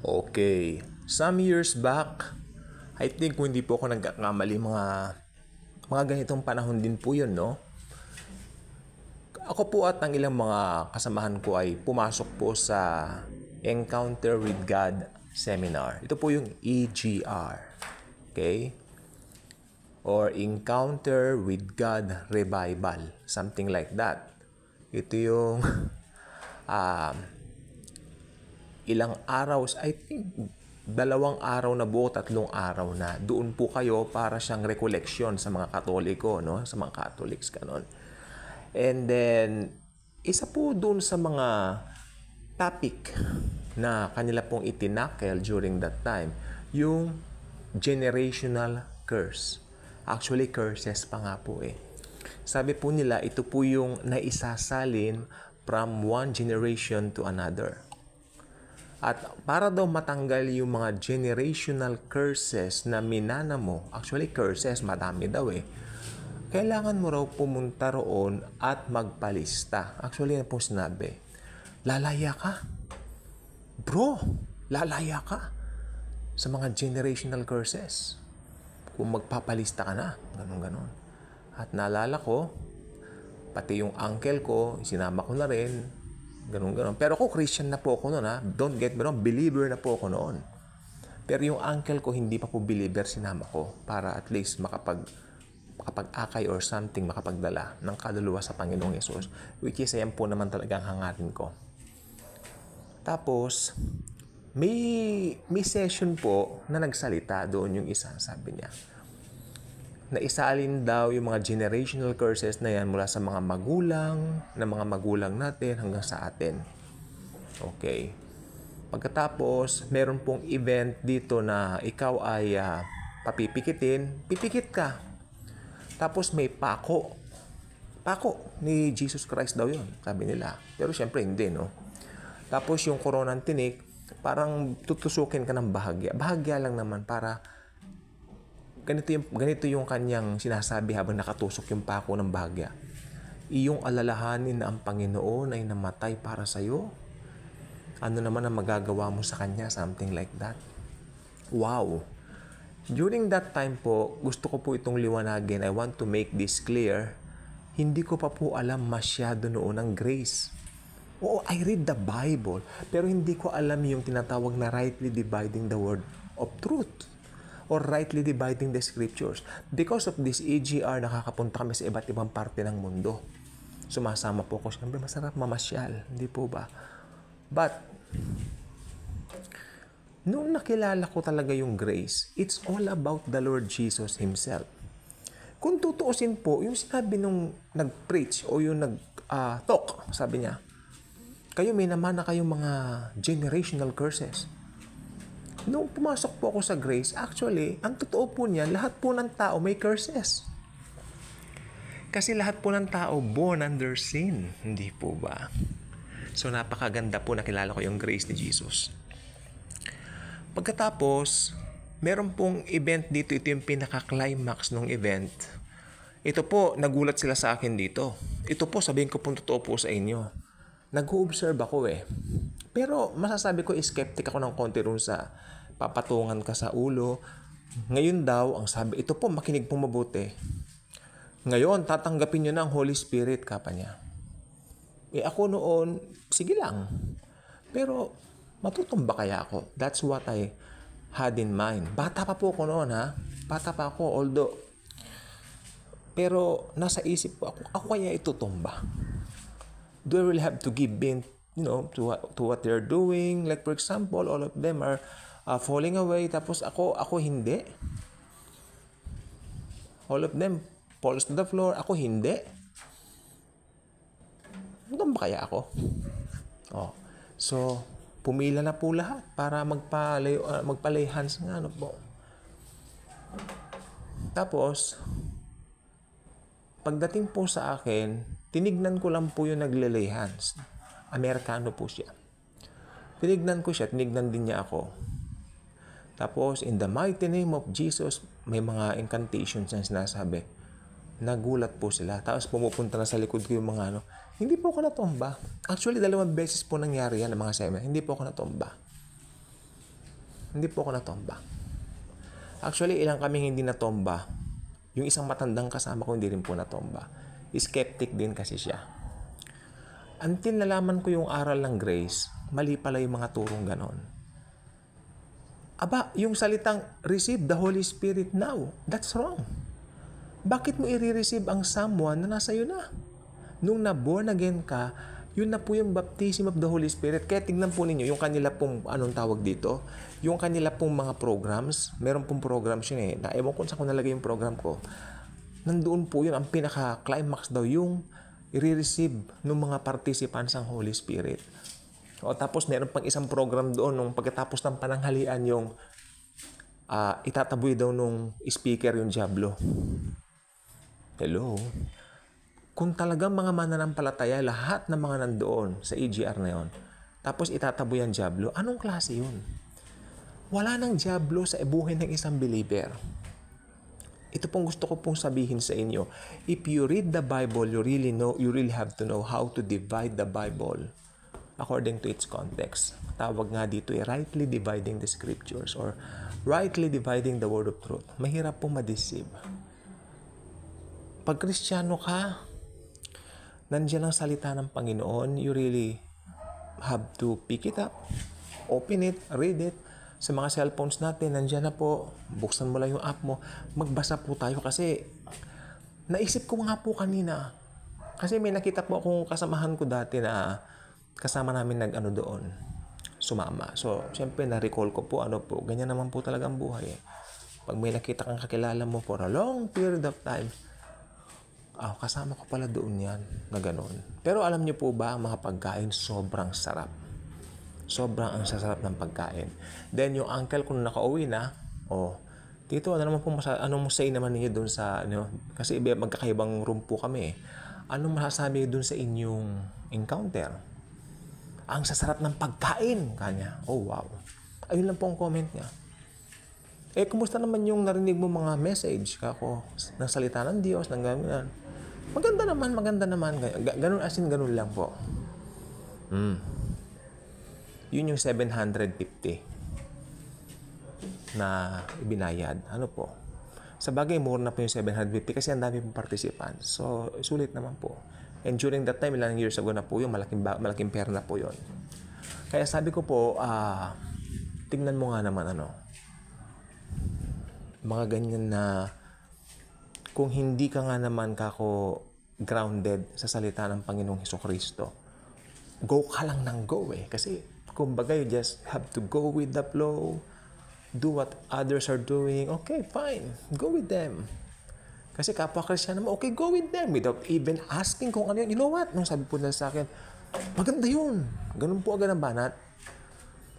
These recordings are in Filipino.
Okay. Some years back, I think kung hindi po ako nagkakamali, mga, mga ganitong panahon din po yun, no? Ako po at ang ilang mga kasamahan ko ay pumasok po sa Encounter with God seminar. Ito po yung EGR. Okay? Or Encounter with God Revival. Something like that. Ito yung um, ilang araw, I think dalawang araw na buo, tatlong araw na. Doon po kayo para siyang recollection sa mga Katoliko, no? Sa mga Catholics, kanon. And then, isa po doon sa mga topic na kanila pong itinakel during that time, yung generational curse. Actually, curses pa nga po eh. Sabi po nila, ito po yung naisasalin from one generation to another. At para daw matanggal yung mga generational curses na minana mo, actually curses, madami daw eh, kailangan mo raw pumunta roon at magpalista. Actually, na po sinabi, lalaya ka. Bro, lalaya ka sa mga generational curses. Kung magpapalista ka na, ganun ganon. At naalala ko, pati yung uncle ko, sinama ko na rin, Ganun, ganun. Pero ako, Christian na po ako noon, ha? Don't get me wrong, believer na po ako noon. Pero yung uncle ko, hindi pa po believer, sinama ko para at least makapag makapag-akay or something, makapagdala ng kaluluwa sa Panginoong Yesus. Which is, ayan po naman talagang hangarin ko. Tapos, may, may session po na nagsalita doon yung isa, sabi niya na isalin daw yung mga generational curses na yan mula sa mga magulang, na mga magulang natin hanggang sa atin. Okay. Pagkatapos, meron pong event dito na ikaw ay uh, papipikitin, pipikit ka. Tapos may pako. Pako ni Jesus Christ daw yun, sabi nila. Pero syempre hindi, no? Tapos yung koronang tinik, parang tutusukin ka ng bahagya. Bahagya lang naman para ganito yung, ganito yung kanyang sinasabi habang nakatusok yung pako ng bahagya. Iyong alalahanin na ang Panginoon ay namatay para sa iyo. Ano naman ang magagawa mo sa Kanya? Something like that. Wow! During that time po, gusto ko po itong liwanagin. I want to make this clear. Hindi ko pa po alam masyado noon ang grace. Oo, I read the Bible, pero hindi ko alam yung tinatawag na rightly dividing the word of truth or rightly dividing the scriptures. Because of this EGR, nakakapunta kami sa iba't ibang parte ng mundo. Sumasama po ako. Siyempre, masarap mamasyal. Hindi po ba? But, nung nakilala ko talaga yung grace, it's all about the Lord Jesus Himself. Kung tutuusin po, yung sinabi nung nag-preach o yung nag-talk, uh, sabi niya, kayo may naman na kayong mga generational curses Nung pumasok po ako sa grace, actually, ang totoo po niya, lahat po ng tao may curses. Kasi lahat po ng tao born under sin. Hindi po ba? So napakaganda po nakilala ko yung grace ni Jesus. Pagkatapos, meron pong event dito. Ito yung pinaka-climax ng event. Ito po, nagulat sila sa akin dito. Ito po, sabihin ko po totoo po sa inyo. Nag-observe ako eh. Pero masasabi ko, skeptic ako ng konti rin sa papatungan ka sa ulo. Ngayon daw, ang sabi, ito po, makinig po mabuti. Ngayon, tatanggapin nyo na ang Holy Spirit, kapa niya. Eh ako noon, sige lang. Pero, matutumba kaya ako? That's what I had in mind. Bata pa po ako noon, ha? Bata pa ako, although, pero nasa isip ko, ako, ako kaya itutumba. Do I really have to give in, you know, to to what they're doing? Like, for example, all of them are uh, falling away. Tapos ako ako hindi. All of them falls to the floor. Ako hindi. Ano ba kaya ako? Oh. So pumila na po lahat para magpalay uh, magpalay hands nga ano po. Tapos pagdating po sa akin tinignan ko lang po yung naglelay hands Amerikano po siya tinignan ko siya tinignan din niya ako tapos, in the mighty name of Jesus, may mga incantations na sinasabi. Nagulat po sila. Tapos pumupunta na sa likod ko yung mga ano. Hindi po ako natomba. Actually, dalawang beses po nangyari yan ng mga seminar. Hindi po ako natomba. hindi po ako natomba. Actually, ilang kaming hindi natomba. Yung isang matandang kasama ko hindi rin po natomba. Skeptic din kasi siya. Until nalaman ko yung aral ng grace, mali pala yung mga turong ganon. Aba, yung salitang receive the Holy Spirit now, that's wrong. Bakit mo i-receive ang someone na nasa iyo na? Nung na-born again ka, yun na po yung baptism of the Holy Spirit. Kaya tignan po ninyo, yung kanila pong, anong tawag dito, yung kanila pong mga programs, meron pong programs yun eh, na ewan ko saan ko nalagay yung program ko, nandoon po yun, ang pinaka-climax daw yung i-receive ng mga participants ang Holy Spirit. O tapos meron pang isang program doon nung pagkatapos ng pananghalian yung uh, itataboy daw nung speaker yung Diablo. Hello? Kung talagang mga mananampalataya, lahat ng mga nandoon sa EGR na yon, tapos itataboy ang Diablo, anong klase yun? Wala nang Diablo sa ibuhin ng isang believer. Ito pong gusto ko pong sabihin sa inyo. If you read the Bible, you really know, you really have to know how to divide the Bible according to its context. Tawag nga dito ay rightly dividing the scriptures or rightly dividing the word of truth. Mahirap pong madeceive. Pag kristyano ka, nandiyan ang salita ng Panginoon, you really have to pick it up, open it, read it. Sa mga cellphones natin, nandiyan na po, buksan mo lang yung app mo, magbasa po tayo kasi naisip ko nga po kanina, kasi may nakita po akong kasamahan ko dati na kasama namin nag ano doon, sumama. So, syempre na-recall ko po ano po, ganyan naman po talaga ang buhay. Eh. Pag may nakita kang kakilala mo for a long period of time, ah, oh, kasama ko pala doon yan, na ganoon. Pero alam niyo po ba, ang mga pagkain sobrang sarap. Sobrang ang sasarap ng pagkain. Then yung uncle ko nakauwi na, oh, dito ano naman po masa, ano mo say naman niyo doon sa ano kasi iba magkakaibang room po kami. Eh. Ano masasabi doon sa inyong encounter? Ang sasarap ng pagkain, kanya. Oh, wow. Ayun lang po ang comment niya. Eh, kumusta naman yung narinig mo mga message, kako, ng salita ng Diyos, ng ganyan. Maganda naman, maganda naman. Ganun as in, ganun lang po. Hmm. Yun yung 750 na ibinayad. Ano po? Sa bagay, more na po yung 750 kasi ang dami pong participants. So, sulit naman po. And during that time, ilang years ago na po yung malaking, malaking pera na po yon. Kaya sabi ko po, uh, tingnan mo nga naman ano, mga ganyan na kung hindi ka nga naman kako grounded sa salita ng Panginoong Heso Kristo, go ka lang ng go eh. Kasi kumbaga you just have to go with the flow, do what others are doing, okay, fine, go with them. Kasi kapwa Kristiyan naman, okay, go with them without even asking kung ano yun. You know what? Nung sabi po nila sa akin, maganda yun. Ganun po agad ang banat.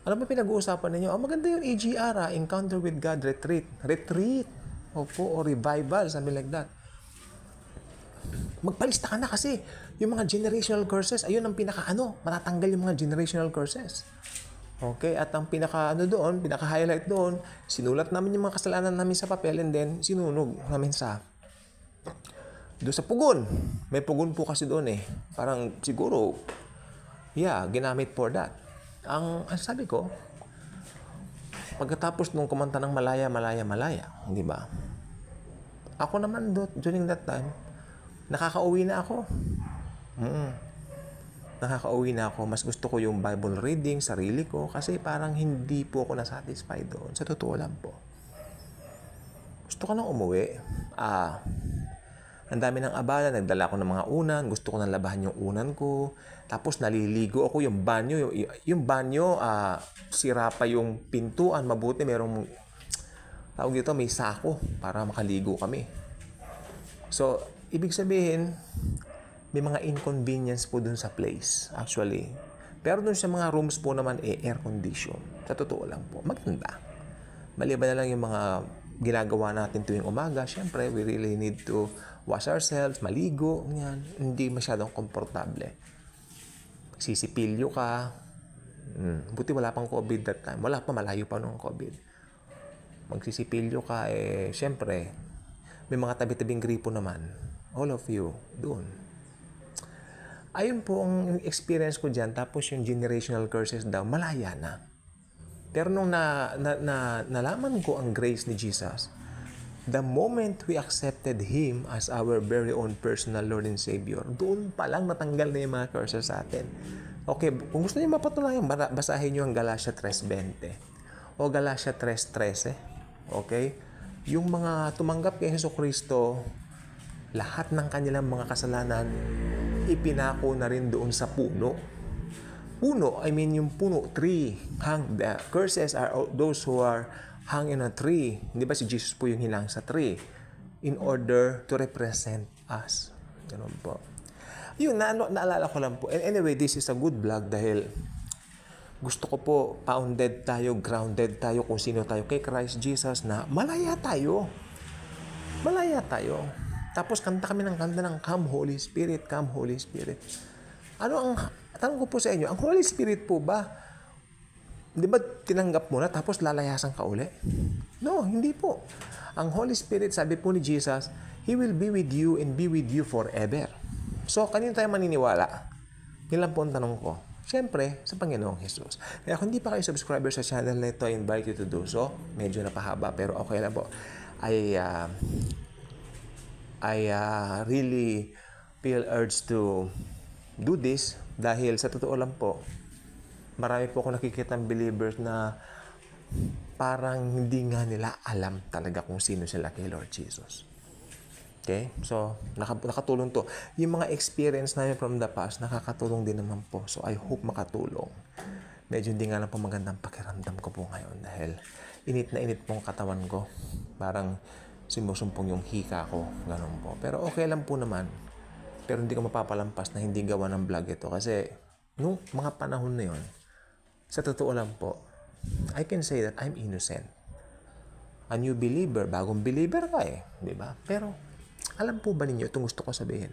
Ano ba pinag-uusapan ninyo? Oh, maganda yun, EGR, ah, Encounter with God Retreat. Retreat. Opo, o revival, something like that. Magpalista ka na kasi yung mga generational curses, ayun ang pinaka ano, matatanggal yung mga generational curses. Okay, at ang pinaka ano doon, pinaka highlight doon, sinulat namin yung mga kasalanan namin sa papel and then sinunog namin sa doon sa pugon. May pugon po kasi doon eh. Parang siguro, yeah, ginamit for that. Ang, ang sabi ko, pagkatapos nung kumanta ng Malaya, Malaya, Malaya, di ba? Ako naman do, during that time, nakakauwi na ako. Mm. Nakakauwi na ako. Mas gusto ko yung Bible reading, sarili ko, kasi parang hindi po ako nasatisfied doon. Sa totoo lang po. Gusto ko nang umuwi. Ah, ang dami ng abala, nagdala ko ng mga unan, gusto ko nang labahan yung unan ko. Tapos naliligo ako yung banyo, yung, yung banyo, uh, sira pa yung pintuan, mabuti merong tawag dito, may sako para makaligo kami. So, ibig sabihin, may mga inconvenience po dun sa place, actually. Pero dun sa mga rooms po naman, eh, air condition. Sa totoo lang po, maganda. Maliban na lang yung mga ginagawa natin tuwing umaga, syempre, we really need to wash ourselves, maligo, yan. Hindi masyadong komportable. Sisipilyo ka. Hmm. Buti wala pang COVID that time. Wala pa, malayo pa nung COVID. Magsisipilyo ka, eh, syempre, may mga tabi-tabing gripo naman. All of you, doon. Ayun po ang experience ko dyan. Tapos yung generational curses daw, malaya na. Pero nung na, na, na, nalaman ko ang grace ni Jesus, the moment we accepted Him as our very own personal Lord and Savior, doon pa lang natanggal na yung mga curses sa atin. Okay, kung gusto niyo mapatunayan, basahin niyo ang Galatia 3.20 o Galatia 3.13. Okay? Yung mga tumanggap kay Heso Kristo, lahat ng kanilang mga kasalanan, ipinako na rin doon sa puno. Puno, I mean yung puno, tree. Hang, the curses are those who are hung in a tree. Hindi ba si Jesus po yung hilang sa tree? In order to represent us. Ganun po. Yun, na, ano, naalala ko lang po. And anyway, this is a good vlog dahil gusto ko po pounded tayo, grounded tayo kung sino tayo kay Christ Jesus na malaya tayo. Malaya tayo. Tapos kanta kami ng kanta ng Come Holy Spirit, Come Holy Spirit. Ano ang, tanong ko po sa inyo, ang Holy Spirit po ba, di ba tinanggap mo na tapos lalayasan ka uli? No, hindi po. Ang Holy Spirit, sabi po ni Jesus, He will be with you and be with you forever. So, kanino tayo maniniwala? Lang po ang tanong ko. Siyempre, sa Panginoong Jesus. Kaya kung hindi pa kayo subscriber sa channel na ito, I invite you to do so. Medyo napahaba, pero okay lang po. I, uh, I uh, really feel urged to do this dahil sa totoo lang po, marami po ako nakikita ng believers na parang hindi nga nila alam talaga kung sino sila kay Lord Jesus. Okay? So, naka, nakatulong to. Yung mga experience namin from the past, nakakatulong din naman po. So, I hope makatulong. Medyo hindi nga lang po magandang pakiramdam ko po ngayon dahil init na init pong katawan ko. Parang sumusumpong yung hika ko. Ganun po. Pero okay lang po naman. Pero hindi ko mapapalampas na hindi gawa ng vlog ito. Kasi, nung mga panahon na yon sa totoo lang po, I can say that I'm innocent. A new believer, bagong believer ka eh. Di ba? Pero, alam po ba ninyo, itong gusto ko sabihin,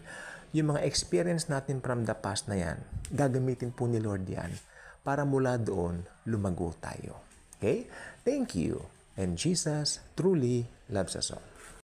yung mga experience natin from the past na yan, gagamitin po ni Lord yan para mula doon lumago tayo. Okay? Thank you. And Jesus truly loves us all.